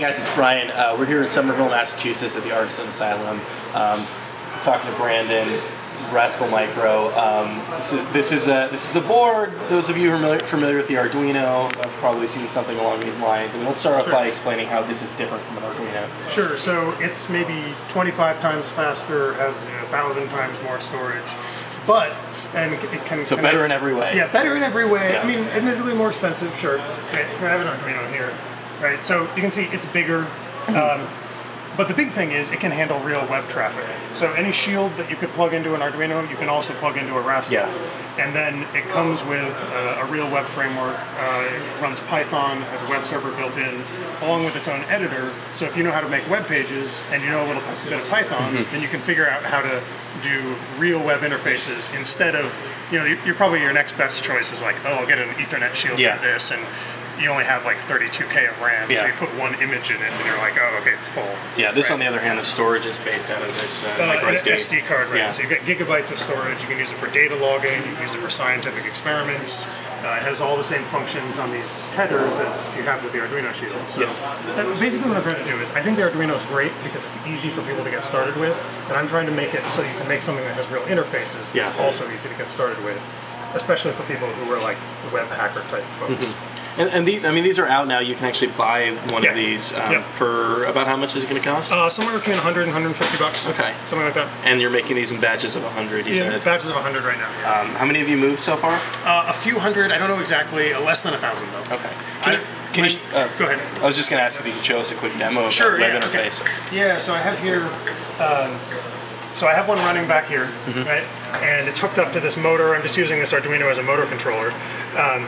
Hey guys, it's Brian. Uh, we're here in Somerville, Massachusetts at the Artisan Asylum. Um, talking to Brandon, Rascal Micro. Um, this is this is a this is a board. Those of you who are familiar, familiar with the Arduino have probably seen something along these lines. I mean, let's start off Sure. by explaining how this is different from an Arduino. Sure, so it's maybe 25 times faster, has a thousand times more storage, but, and it can... So better in every way. Yeah, better in every way. Yeah. I mean, admittedly more expensive, sure. I have an Arduino here, right? So you can see it's bigger, Mm-hmm. um, but the big thing is it can handle real web traffic. So any shield that you could plug into an Arduino, you can also plug into a Rascal. Yeah. And then it comes with uh, a real web framework, uh, it runs Python, has a web server built in, along with its own editor. So if you know how to make web pages and you know a little bit of Python, Mm-hmm. then you can figure out how to do real web interfaces instead of, you know, you're probably your next best choice is like, oh, I'll get an Ethernet shield Yeah. for this, and you only have like 32k of RAM, so you put one image in it, and you're like, oh, okay, it's full. Yeah, this Right. on the other hand, the storage is based out of this uh, Uh, an SD. Card, right? Yeah. So you've got gigabytes of storage. You can use it for data logging. You can use it for scientific experiments. Uh, it has all the same functions on these headers as you have with the Arduino Shield. So uh, basically, what I'm trying to do is, I think the Arduino is great because it's easy for people to get started with, and I'm trying to make it so you can make something that has real interfaces. Yeah. That's also easy to get started with, especially for people who are like web hacker type folks. And, and these, I mean, these are out now. You can actually buy one Yeah. of these um, Yeah. for about how much is it going to cost? Uh, somewhere between 100 and 150 bucks. Okay. Something like that. and you're making these in batches of 100. You Yeah, said. batches of 100 right now. Um, how many have you moved so far? Uh, a few hundred, I don't know exactly, uh, less than a thousand though. Okay. Can I- you, can you, when- uh, go ahead. I was just going to ask if you could show us a quick demo of Sure, the web yeah, okay. interface. Yeah, so I have here, um, so I have one running back here, Mm-hmm. right? And it's hooked up to this motor. I'm just using this Arduino as a motor controller. Um,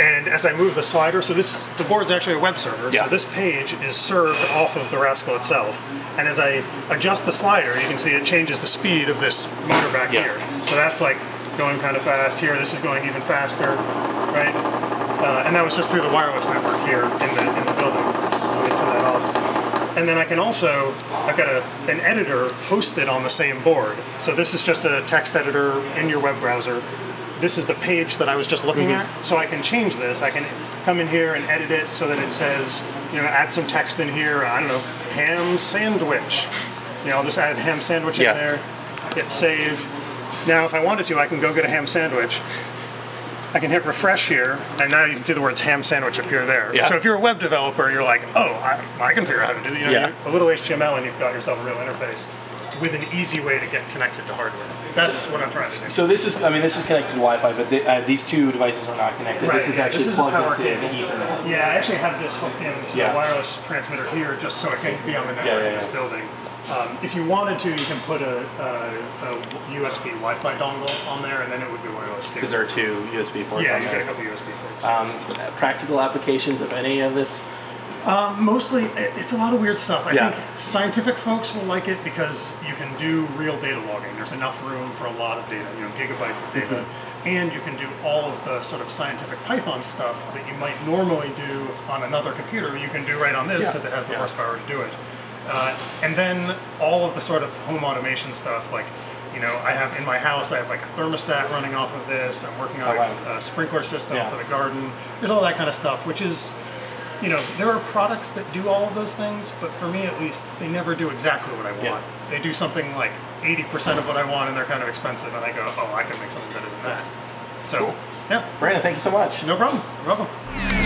and as I move the slider, so this the board's actually a web server. Yeah. So this page is served off of the Rascal itself. And as I adjust the slider, you can see it changes the speed of this motor back Yeah. here. So that's like going kind of fast. Here, this is going even faster, right? Uh, and that was just through the wireless network here in the in the building. Let me turn that off. And then I can also, I've got a, an editor hosted on the same board. So this is just a text editor in your web browser. This is the page that I was just looking mm-hmm. at. So I can change this. I can come in here and edit it so that it says, you know, add some text in here. Uh, I don't know, ham sandwich. You know, I'll just add ham sandwich Yeah. in there, hit save. Now, if I wanted to, I can go get a ham sandwich. I can hit refresh here, and now you can see the words ham sandwich appear there. Yeah. So if you're a web developer, you're like, oh, I, I can figure out how to do it. You know, Yeah. a little HTML, and you've got yourself a real interface with an easy way to get connected to hardware. That's what I'm trying to do. So this is, I mean, this is connected to Wi-Fi, but the, uh, these two devices are not connected. Right, this is yeah, actually this is plugged power into cable. Ethernet. Yeah, I actually have this hooked into Yeah. the wireless transmitter here just so it can be on the network Yeah, yeah, in this building. Um, if you wanted to, you can put a, a, a USB Wi-Fi dongle on there, and then it would be wireless too. Because there are two USB ports yeah, on you got a couple USB ports. Um, practical applications of any of this? Mostly, it's a lot of weird stuff. I Yeah. think scientific folks will like it because you can do real data logging. There's enough room for a lot of data, you know, gigabytes of data. Mm-hmm. And you can do all of the sort of scientific Python stuff that you might normally do on another computer. You can do right on this Yeah. because it has the Yeah. horsepower to do it. Uh, and then all of the sort of home automation stuff, like, you know, I have in my house, I have like a thermostat running off of this. I'm working on Oh, wow. a, a sprinkler system Yeah. for the garden. There's all that kind of stuff, which is you know, there are products that do all of those things, but for me at least, they never do exactly what I want. Yeah. They do something like 80% of what I want and they're kind of expensive, and I go, oh, I can make something better than that. So, Cool. yeah, Brandon, thank you so much. no problem. You're welcome.